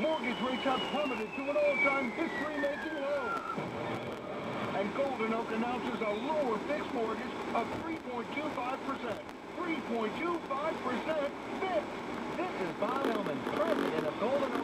mortgage rates have plummeted to an all-time history-making low. And Golden Oak announces a lower fixed mortgage of 3.25%. 3.25% fixed! This is Bob Elman, president of Golden Oak.